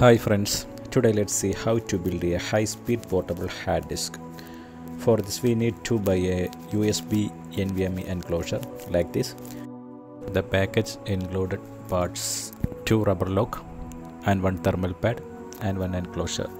Hi friends, today let's see how to build a high-speed portable hard disk. For this we need to buy a USB NVMe enclosure like this. The package included parts 2 rubber lock and one thermal pad and one enclosure.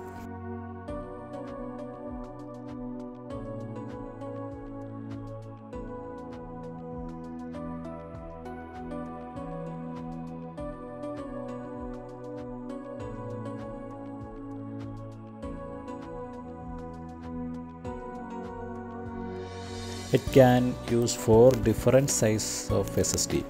It can use four different size of SSD.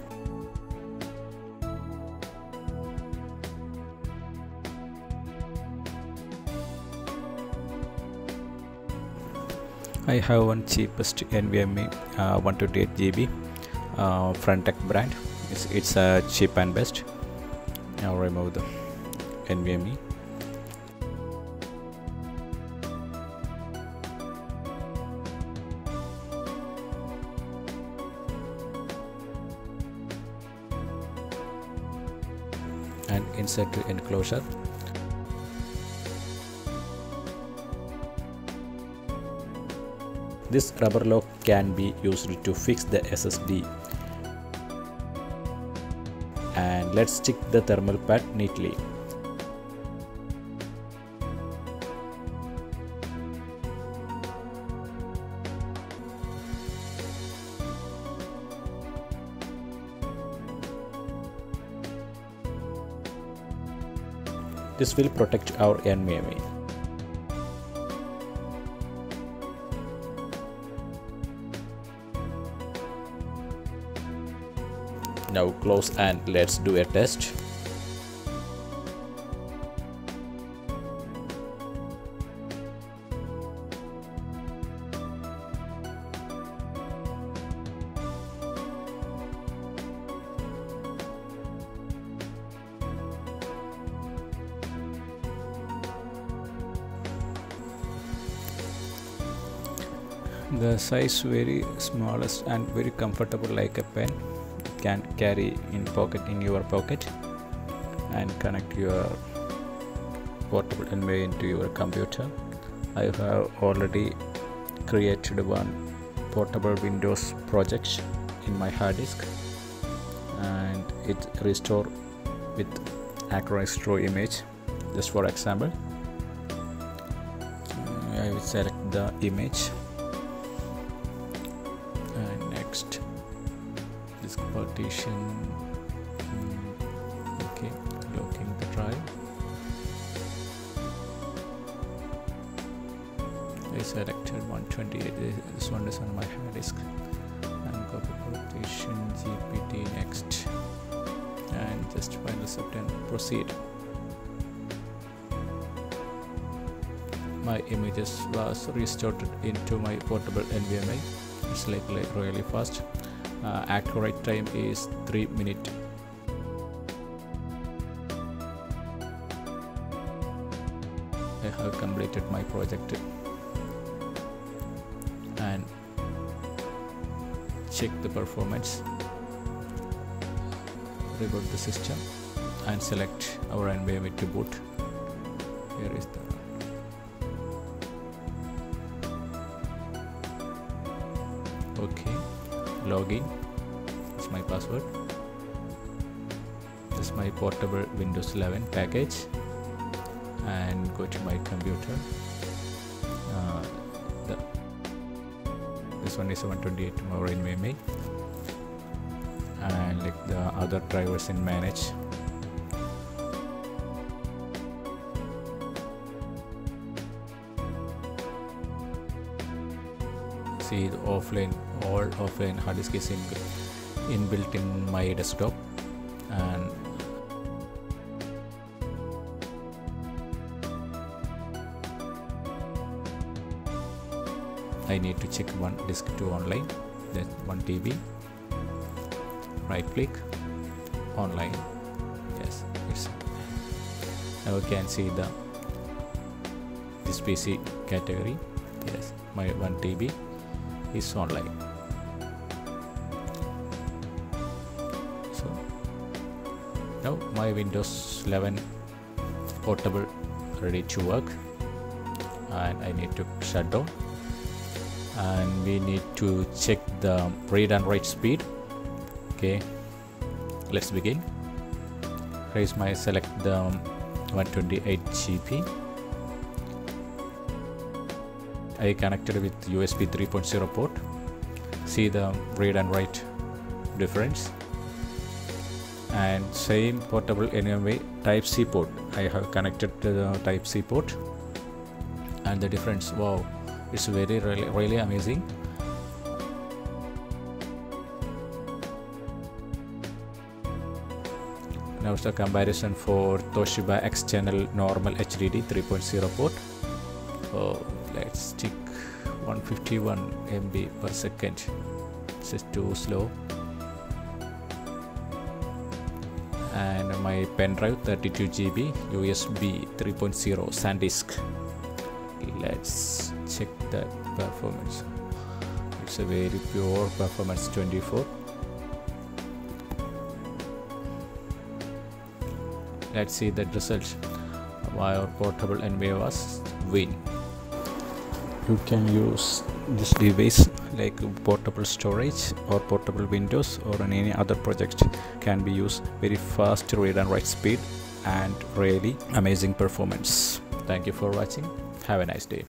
I have one cheapest NVMe uh, 128 GB uh, Frontech brand. It's, it's a cheap and best. I'll remove the NVMe. And insert the enclosure. This rubber lock can be used to fix the SSD and let's stick the thermal pad neatly This will protect our NVMe. Now close and let's do a test. The size very smallest and very comfortable like a pen it can carry in pocket in your pocket and connect your portable NVMe into your computer. I have already created one portable Windows project in my hard disk and it restore with Acronis Raw image. Just for example I will select the image disk partition mm, okay locking the drive I selected 128 this one is on my hard disk. And copy partition GPT next. And just find the and proceed. My images was restored into my portable NVMe it's like, like really fast uh, accurate time is 3 minute. I have completed my project. And check the performance. Reboot the system and select our NVMe to boot. Here is the okay login. Is my password. This is my portable windows 11 package. And go to my computer. Uh, the, this one is 128 more in NVMe and like the other drivers in manage the offline all offline hard disk is in inbuilt in my desktop. And I need to check one disk to online then 1 TB right click online. Yes it's now you can see the this PC category. Yes my 1 TB is online so now my windows 11 portable ready to work and I need to shut down. And we need to check the read and write speed. Okay let's begin. Raise my select the 128 GB I connected with USB 3.0 port. See the read and write difference. And same portable NVMe type C port. I have connected to the type C port. And the difference wow it's very really, really amazing. Now the comparison for Toshiba external normal HDD 3.0 port. Oh let's check 151 MB per second. This is too slow. And my pen drive 32 GB USB 3.0 SanDisk. Let's check the performance. It's a very pure performance 24 let's see the results. Our portable was win you can use this device like portable storage or portable windows or any other project can be used very fast read and write speed and really amazing performance. Thank you for watching. Have a nice day